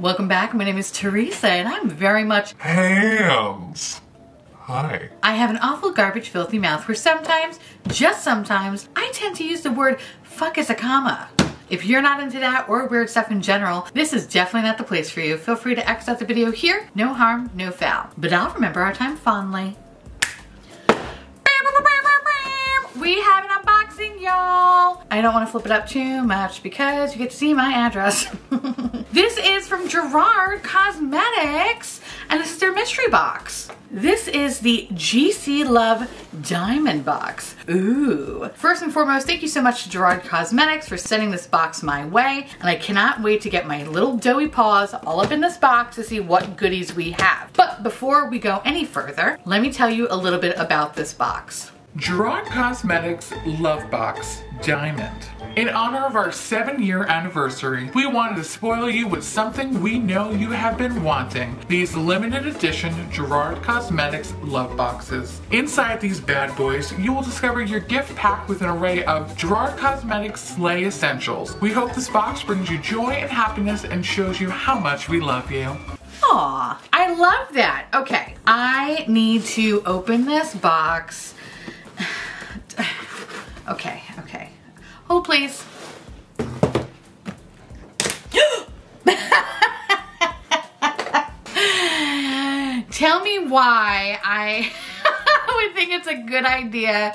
Welcome back. My name is Theresa and I'm very much Hams. Hi. I have an awful garbage filthy mouth where sometimes, just sometimes, I tend to use the word fuck as a comma. If you're not into that or weird stuff in general, this is definitely not the place for you. Feel free to out the video here. No harm, no foul. But I'll remember our time fondly. We have an unboxing, y'all. I don't want to flip it up too much because you get to see my address. this is from Gerard Cosmetics and this is their mystery box. This is the GC Love Diamond Box. Ooh. First and foremost, thank you so much to Gerard Cosmetics for sending this box my way. And I cannot wait to get my little doughy paws all up in this box to see what goodies we have. But before we go any further, let me tell you a little bit about this box. Gerard Cosmetics Love Box Diamond. In honor of our seven year anniversary, we wanted to spoil you with something we know you have been wanting. These limited edition Gerard Cosmetics Love Boxes. Inside these bad boys, you will discover your gift pack with an array of Gerard Cosmetics Slay Essentials. We hope this box brings you joy and happiness and shows you how much we love you. Aw, I love that. Okay, I need to open this box Okay, okay. Hold please. Tell me why I would think it's a good idea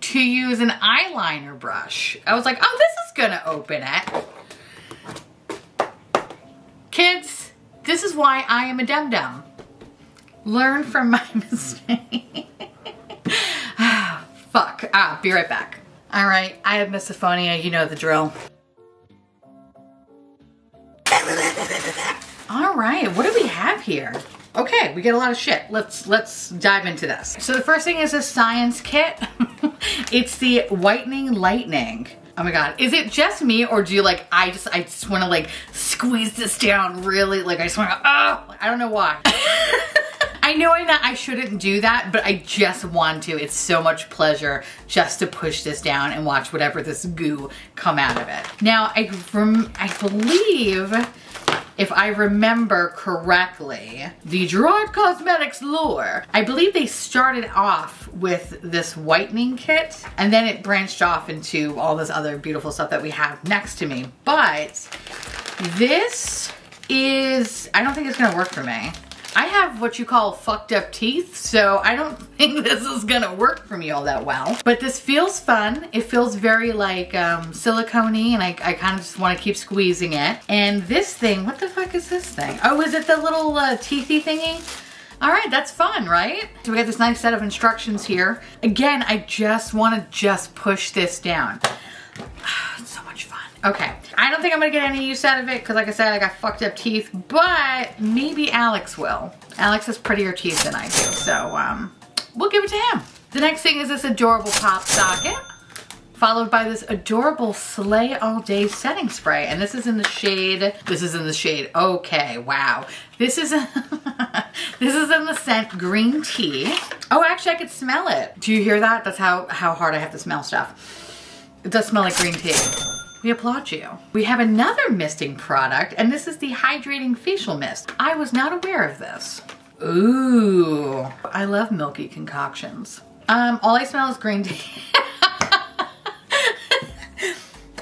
to use an eyeliner brush. I was like, oh, this is gonna open it. Kids, this is why I am a dum-dum. Learn from my mistake. Fuck. Ah, be right back. All right, I have misophonia. You know the drill. All right, what do we have here? Okay, we get a lot of shit. Let's let's dive into this. So the first thing is a science kit. it's the whitening lightning. Oh my god, is it just me or do you like, I just, I just wanna like squeeze this down really, like I just wanna, oh, I don't know why. I know I, I shouldn't do that, but I just want to. It's so much pleasure just to push this down and watch whatever this goo come out of it. Now, I, I believe if I remember correctly, the Gerard Cosmetics lore, I believe they started off with this whitening kit and then it branched off into all this other beautiful stuff that we have next to me. But this is, I don't think it's gonna work for me. Have what you call fucked up teeth, so I don't think this is gonna work for me all that well. But this feels fun. It feels very like um, silicone and I, I kind of just wanna keep squeezing it. And this thing, what the fuck is this thing? Oh, is it the little uh, teethy thingy? All right, that's fun, right? So we got this nice set of instructions here. Again, I just wanna just push this down. so much fun. Okay, I don't think I'm gonna get any use out of it because like I said, I got fucked up teeth, but maybe Alex will. Alex has prettier teeth than I do, so um, we'll give it to him. The next thing is this adorable pop socket followed by this adorable Slay All Day setting spray. And this is in the shade, this is in the shade, okay, wow. This is, this is in the scent Green Tea. Oh, actually I could smell it. Do you hear that? That's how, how hard I have to smell stuff. It does smell like green tea. We applaud you. We have another misting product, and this is the Hydrating Facial Mist. I was not aware of this. Ooh, I love milky concoctions. Um, all I smell is green tea.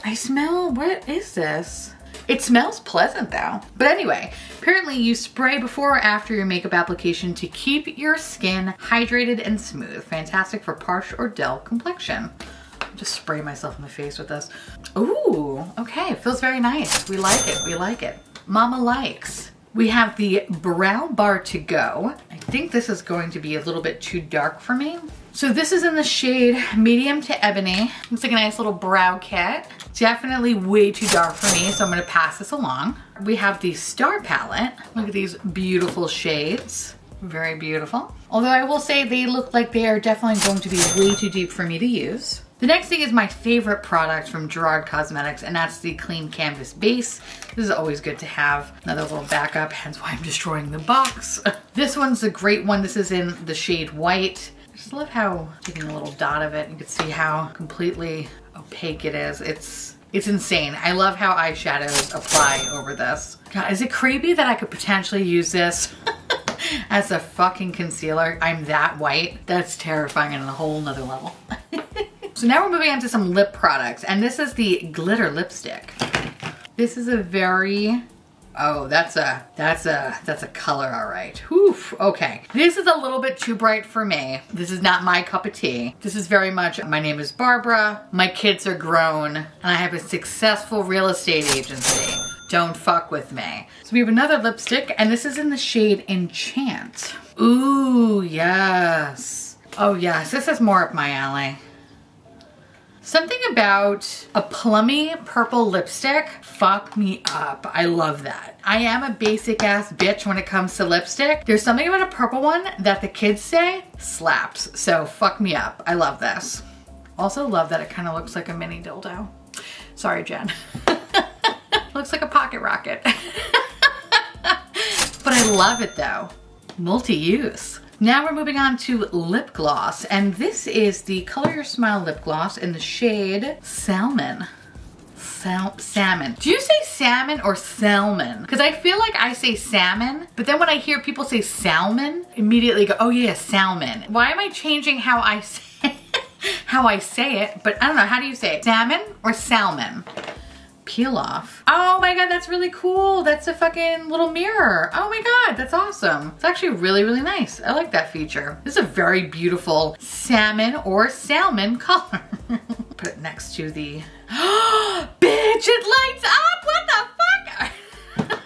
I smell, what is this? It smells pleasant though. But anyway, apparently you spray before or after your makeup application to keep your skin hydrated and smooth. Fantastic for parched or dull complexion just spray myself in the face with this. Ooh, okay, feels very nice. We like it, we like it. Mama likes. We have the Brow Bar to Go. I think this is going to be a little bit too dark for me. So this is in the shade medium to ebony. Looks like a nice little brow kit. Definitely way too dark for me, so I'm gonna pass this along. We have the Star Palette. Look at these beautiful shades. Very beautiful. Although I will say they look like they are definitely going to be way too deep for me to use. The next thing is my favorite product from Gerard Cosmetics, and that's the Clean Canvas Base. This is always good to have. Another little backup, hence why I'm destroying the box. this one's a great one. This is in the shade White. I just love how taking a little dot of it, you can see how completely opaque it is. It's It's insane. I love how eyeshadows apply over this. God, is it creepy that I could potentially use this as a fucking concealer? I'm that white. That's terrifying on a whole nother level. so now we're moving on to some lip products and this is the glitter lipstick. This is a very Oh, that's a, that's a, that's a color, all right. Oof, okay. This is a little bit too bright for me. This is not my cup of tea. This is very much, my name is Barbara, my kids are grown, and I have a successful real estate agency. Don't fuck with me. So we have another lipstick, and this is in the shade Enchant. Ooh, yes. Oh yes, this is more up my alley. Something about a plummy purple lipstick fuck me up. I love that. I am a basic ass bitch when it comes to lipstick. There's something about a purple one that the kids say slaps. So fuck me up. I love this. Also love that it kind of looks like a mini dildo. Sorry, Jen. looks like a pocket rocket. but I love it though. Multi-use. Now we're moving on to lip gloss, and this is the Color Your Smile lip gloss in the shade Salmon. Sal salmon. Do you say salmon or salmon? Because I feel like I say salmon, but then when I hear people say salmon, immediately go, oh yeah, salmon. Why am I changing how I say how I say it? But I don't know, how do you say it? Salmon or salmon? Peel off. Oh my god, that's really cool. That's a fucking little mirror. Oh my god, that's awesome. It's actually really, really nice. I like that feature. This is a very beautiful salmon or salmon color. Put it next to the, bitch, it lights up. What the fuck?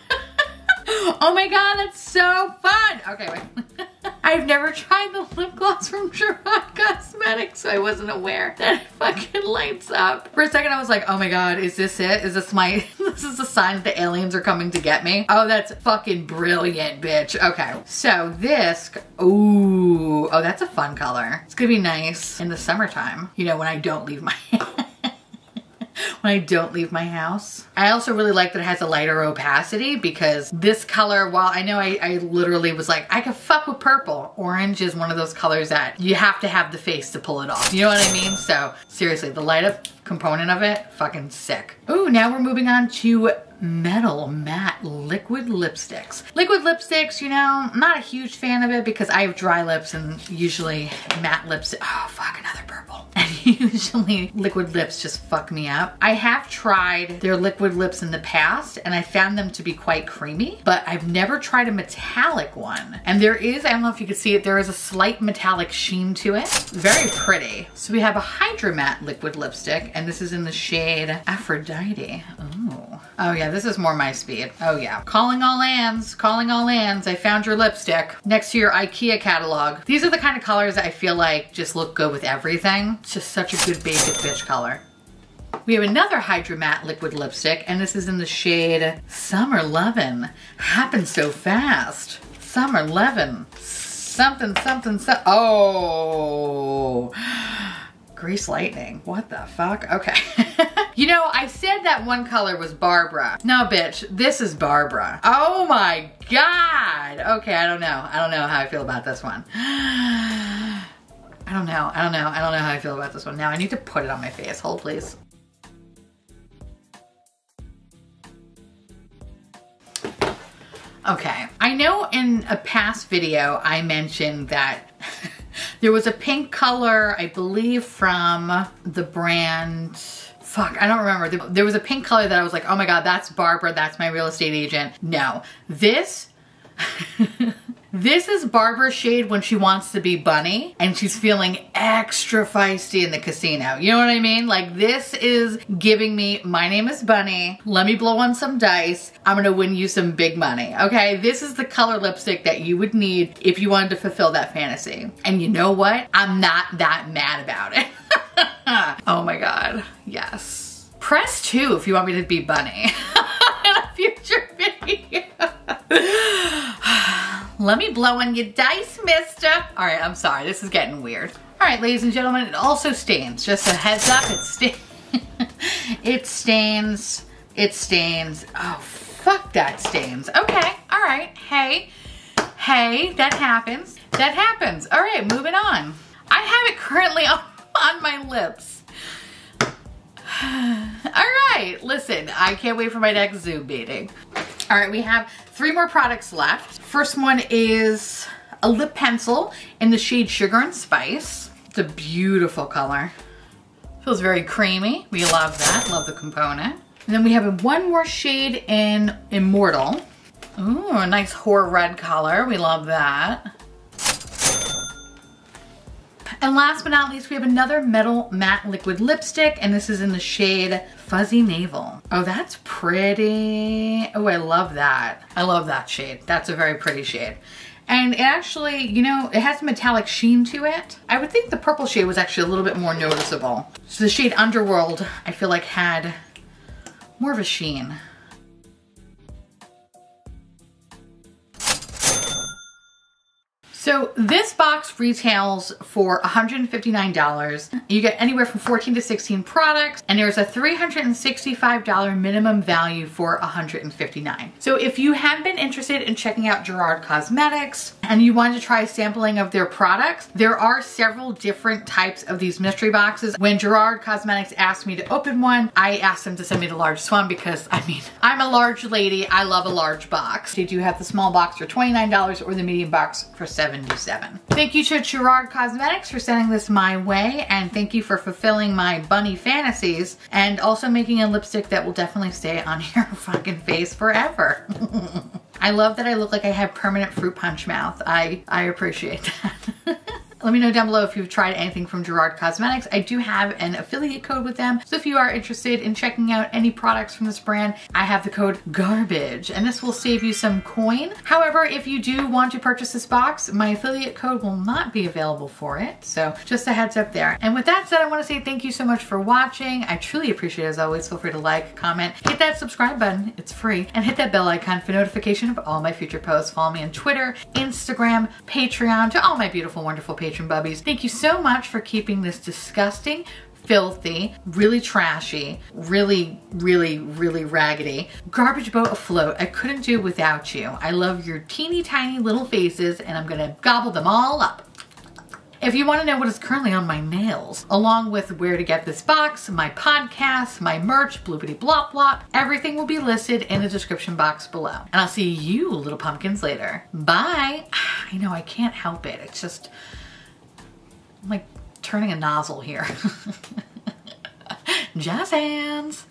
oh my god, that's so fun. Okay, wait. I've never tried the lip gloss from Gerard Cosmetics, so I wasn't aware that it fucking lights up. For a second, I was like, oh my God, is this it? Is this my, this is a sign that the aliens are coming to get me? Oh, that's fucking brilliant, bitch. Okay, so this, ooh, oh, that's a fun color. It's gonna be nice in the summertime, you know, when I don't leave my when I don't leave my house. I also really like that it has a lighter opacity because this color, while I know I, I literally was like, I could fuck with purple, orange is one of those colors that you have to have the face to pull it off. You know what I mean? So seriously, the light up component of it, fucking sick. Ooh, now we're moving on to metal matte liquid lipsticks. Liquid lipsticks, you know, I'm not a huge fan of it because I have dry lips and usually matte lips, oh fuck, another purple. And usually liquid lips just fuck me up. I have tried their liquid lips in the past and I found them to be quite creamy, but I've never tried a metallic one. And there is, I don't know if you can see it, there is a slight metallic sheen to it. Very pretty. So we have a Hydra Matte liquid lipstick and this is in the shade Aphrodite. Ooh. Oh yeah, this is more my speed. Oh yeah. Calling all lands, calling all lands. I found your lipstick next to your Ikea catalog. These are the kind of colors I feel like just look good with everything. Just such a good basic bitch color. We have another Hydra Matte liquid lipstick, and this is in the shade Summer Lovin'. Happened so fast. Summer Lovin'. Something, something, so Oh. Grease Lightning. What the fuck? Okay. you know, I said that one color was Barbara. No, bitch, this is Barbara. Oh my God. Okay, I don't know. I don't know how I feel about this one. I don't know. I don't know. I don't know how I feel about this one. Now I need to put it on my face. Hold please. Okay, I know in a past video I mentioned that there was a pink color, I believe from the brand, fuck, I don't remember. There was a pink color that I was like, oh my God, that's Barbara, that's my real estate agent. No, this, This is Barbara shade when she wants to be bunny and she's feeling extra feisty in the casino. You know what I mean? Like this is giving me, my name is Bunny. Let me blow on some dice. I'm gonna win you some big money. Okay, this is the color lipstick that you would need if you wanted to fulfill that fantasy. And you know what? I'm not that mad about it. oh my God, yes. Press two if you want me to be Bunny in a future video. Let me blow on your dice, mister. All right, I'm sorry. This is getting weird. All right, ladies and gentlemen, it also stains. Just a heads up, it stains. it stains. It stains. Oh, fuck that stains. Okay, all right. Hey, hey, that happens. That happens. All right, moving on. I have it currently on, on my lips. all right, right. Listen, I can't wait for my next Zoom meeting. All right, we have three more products left. First one is a lip pencil in the shade Sugar and Spice. It's a beautiful color. Feels very creamy. We love that. Love the component. And then we have one more shade in Immortal. Ooh, a nice whore red color. We love that. And last but not least, we have another metal matte liquid lipstick, and this is in the shade Fuzzy Navel. Oh, that's pretty. Oh, I love that. I love that shade. That's a very pretty shade. And it actually, you know, it has a metallic sheen to it. I would think the purple shade was actually a little bit more noticeable. So the shade Underworld, I feel like had more of a sheen. So this box retails for $159. You get anywhere from 14 to 16 products and there's a $365 minimum value for 159. So if you have been interested in checking out Gerard Cosmetics and you want to try sampling of their products, there are several different types of these mystery boxes. When Gerard Cosmetics asked me to open one, I asked them to send me the largest one because I mean, I'm a large lady. I love a large box. Did you have the small box for $29 or the medium box for 7 77. Thank you to Gerard Cosmetics for sending this my way and thank you for fulfilling my bunny fantasies and also making a lipstick that will definitely stay on your fucking face forever. I love that I look like I have permanent fruit punch mouth. I, I appreciate that. Let me know down below if you've tried anything from Gerard Cosmetics. I do have an affiliate code with them. So if you are interested in checking out any products from this brand, I have the code GARBAGE and this will save you some coin. However, if you do want to purchase this box, my affiliate code will not be available for it. So just a heads up there. And with that said, I want to say thank you so much for watching. I truly appreciate it as always. Feel free to like, comment, hit that subscribe button. It's free. And hit that bell icon for notification of all my future posts. Follow me on Twitter, Instagram, Patreon, to all my beautiful, wonderful patrons Bubbies. Thank you so much for keeping this disgusting, filthy, really trashy, really, really, really raggedy garbage boat afloat. I couldn't do without you. I love your teeny tiny little faces and I'm gonna gobble them all up. If you want to know what is currently on my nails, along with where to get this box, my podcast, my merch, bloopity blop blop, everything will be listed in the description box below. And I'll see you little pumpkins later. Bye. I know I can't help it. It's just, I'm like turning a nozzle here. Jazz hands.